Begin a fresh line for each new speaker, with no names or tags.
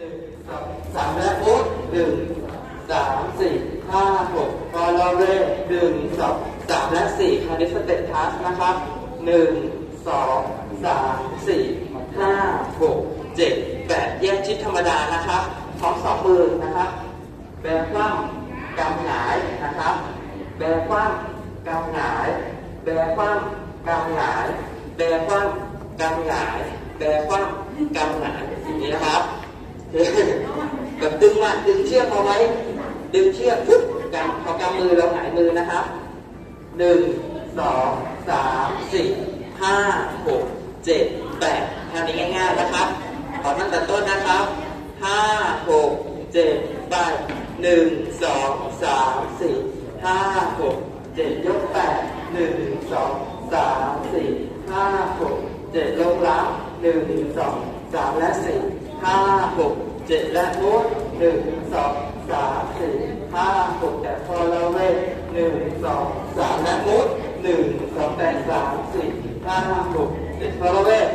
หนึ่งสองสามและพุทหนึ่งสามสี่ห้าหกพอเราเร่หนึ่งสองสามและสี่คราวนี้สเต็ปทัสนะครับหนึ่งสองสามสี่ห้าหกเจ็ดแปดแยกชิดธรรมดานะครับพร้อมสองมือนะครับแบกคว่ำกำหงายนะครับ แบกคว่ำกำหงาย แบกคว่ำกำหงาย แบกคว่ำกำหงาย แบกคว่ำกำหงายอย่างนี้นะครับ แบบดึงมาดึงเชือกเอาไว้ ดึงเชือกปุ๊บกำพอกำมือเราหายมือนะครับหนึ่งสองสามสี่ห้าหกเจ็ดแปดทำนี้ง่ายๆนะครับขอตั้งแต่ต้นนะครับห้าหกเจ็ดแปดหนึ่งสองสามสี่ห้าหกเจ็ดยกแปดหนึ่งสองสามสี่ห้าหกเจ็ดลงล้างหนึ่งสองสามและสี่ ห้าหกเจ็ดและมุดหนึ่งสองสามสี่ห้าหกแต่พอเราเว้นหนึ่งสองสามและมุดหนึ่งสองแปดสามสี่ห้าหกเจ็ดพอเราเว้น